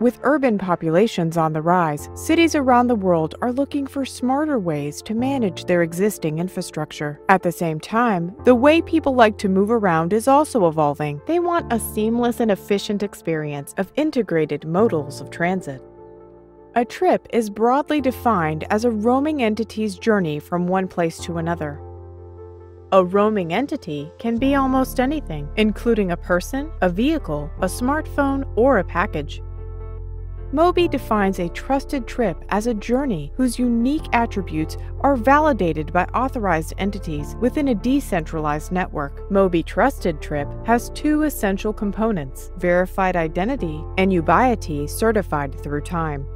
With urban populations on the rise, cities around the world are looking for smarter ways to manage their existing infrastructure. At the same time, the way people like to move around is also evolving. They want a seamless and efficient experience of integrated modals of transit. A trip is broadly defined as a roaming entity's journey from one place to another. A roaming entity can be almost anything, including a person, a vehicle, a smartphone, or a package. MOBI defines a trusted trip as a journey whose unique attributes are validated by authorized entities within a decentralized network. MOBI Trusted Trip has two essential components verified identity and ubiety certified through time.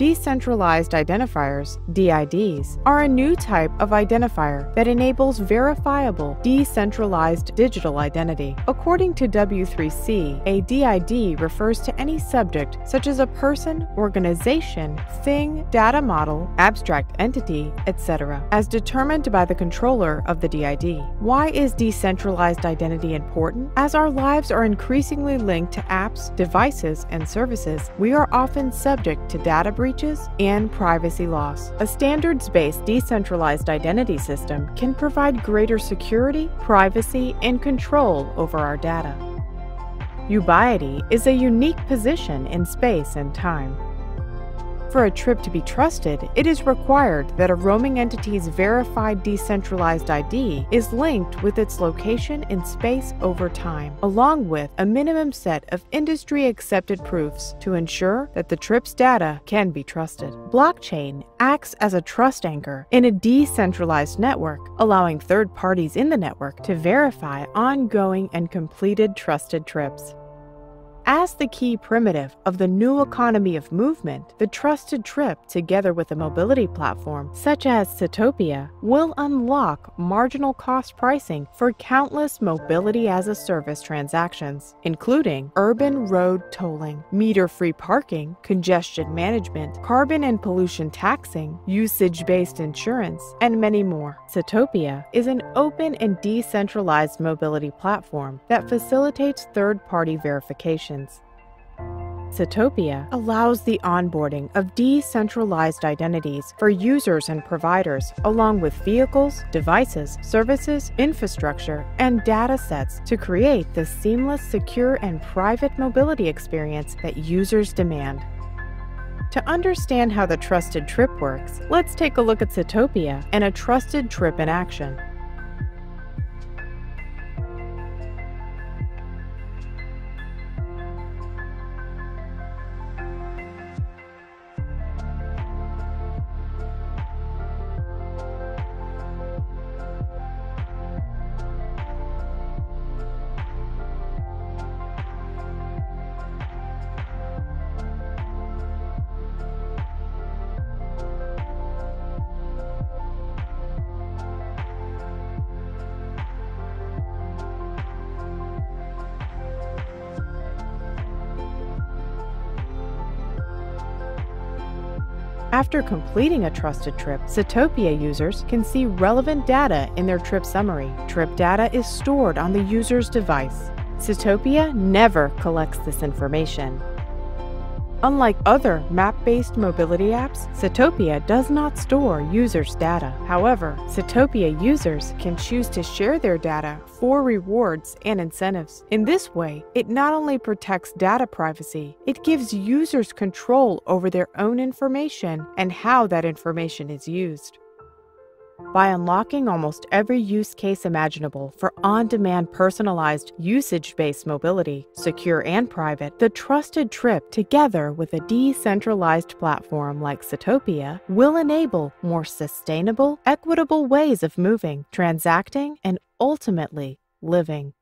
Decentralized identifiers, DIDs, are a new type of identifier that enables verifiable decentralized digital identity. According to W3C, a DID refers to any subject such as a person, organization, thing, data model, abstract entity, etc., as determined by the controller of the DID. Why is decentralized identity important? As our lives are increasingly linked to apps, devices, and services, we are often subject to data breaches breaches, and privacy loss. A standards based decentralized identity system can provide greater security, privacy, and control over our data. Ubiety is a unique position in space and time. For a trip to be trusted, it is required that a roaming entity's verified decentralized ID is linked with its location in space over time, along with a minimum set of industry accepted proofs to ensure that the trip's data can be trusted. Blockchain acts as a trust anchor in a decentralized network, allowing third parties in the network to verify ongoing and completed trusted trips. As the key primitive of the new economy of movement, the trusted trip, together with a mobility platform such as Citopia, will unlock marginal cost pricing for countless mobility as a service transactions, including urban road tolling, meter free parking, congestion management, carbon and pollution taxing, usage based insurance, and many more. Citopia is an open and decentralized mobility platform that facilitates third party verification Citopia allows the onboarding of decentralized identities for users and providers, along with vehicles, devices, services, infrastructure, and data sets to create the seamless, secure, and private mobility experience that users demand. To understand how the Trusted Trip works, let's take a look at Citopia and a trusted trip in action. After completing a trusted trip, Citopia users can see relevant data in their trip summary. Trip data is stored on the user's device. Citopia never collects this information. Unlike other map-based mobility apps, Citopia does not store users' data. However, Citopia users can choose to share their data for rewards and incentives. In this way, it not only protects data privacy, it gives users control over their own information and how that information is used. By unlocking almost every use case imaginable for on demand personalized usage based mobility, secure and private, the trusted trip, together with a decentralized platform like Citopia, will enable more sustainable, equitable ways of moving, transacting, and ultimately living.